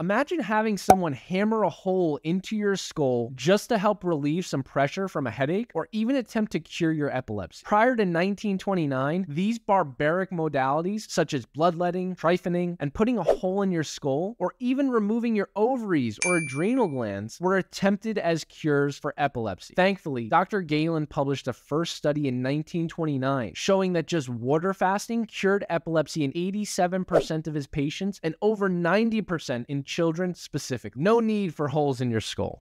Imagine having someone hammer a hole into your skull just to help relieve some pressure from a headache or even attempt to cure your epilepsy. Prior to 1929, these barbaric modalities, such as bloodletting, trephining, and putting a hole in your skull, or even removing your ovaries or adrenal glands, were attempted as cures for epilepsy. Thankfully, Dr. Galen published a first study in 1929 showing that just water fasting cured epilepsy in 87% of his patients and over 90% in children specific. No need for holes in your skull.